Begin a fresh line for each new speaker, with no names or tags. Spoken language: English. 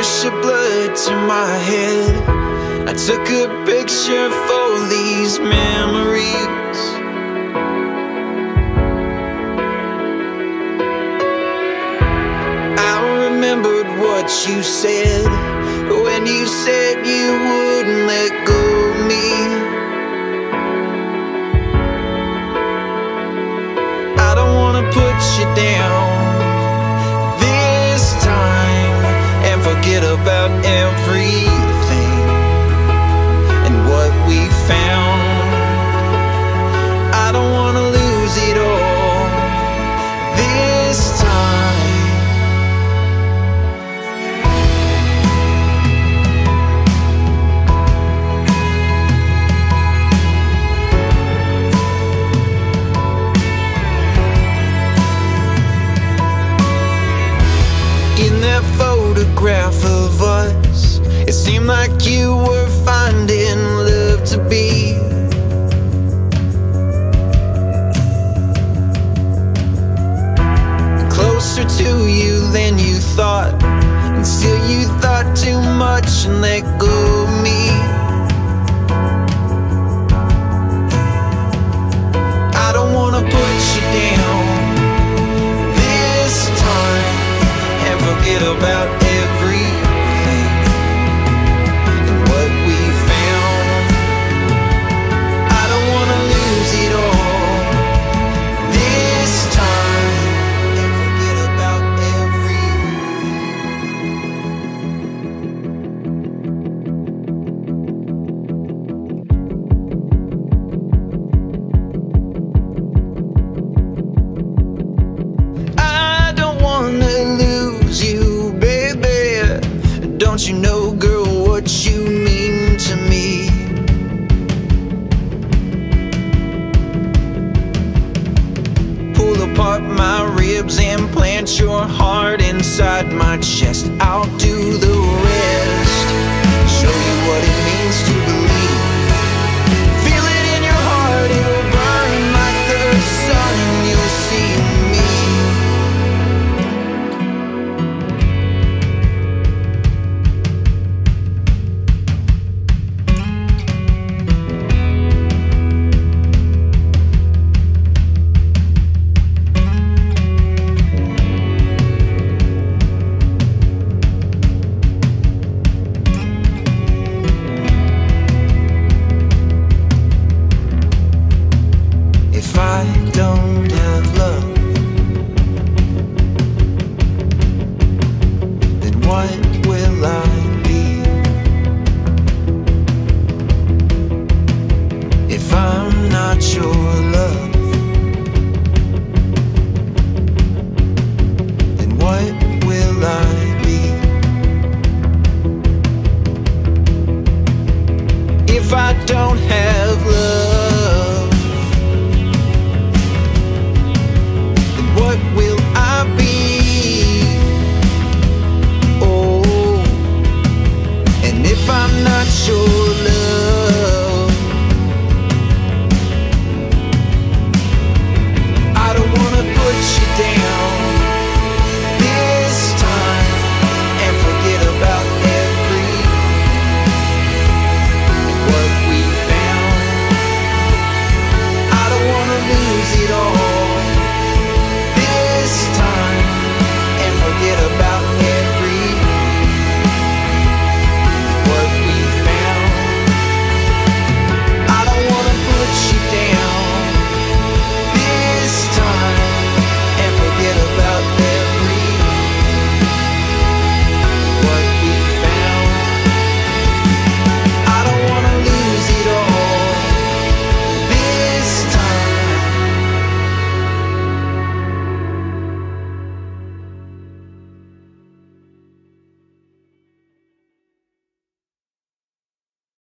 blood to my head. I took a picture for these memories. I remembered what you said when you said you wouldn't let go of me. I don't wanna put you down forget about everything and what we found. I don't wanna lose it all this time. In that photograph of us, it seemed like you were finding love to be. Closer to you than you thought, Until you thought too much and let go of me. I don't wanna put you down this time and forget about Don't you know, girl, what you mean to me? Pull apart my ribs and plant your heart inside my chest. I'll do the rest. Show you what it means If I'm not your love, then what will I be? If I don't have.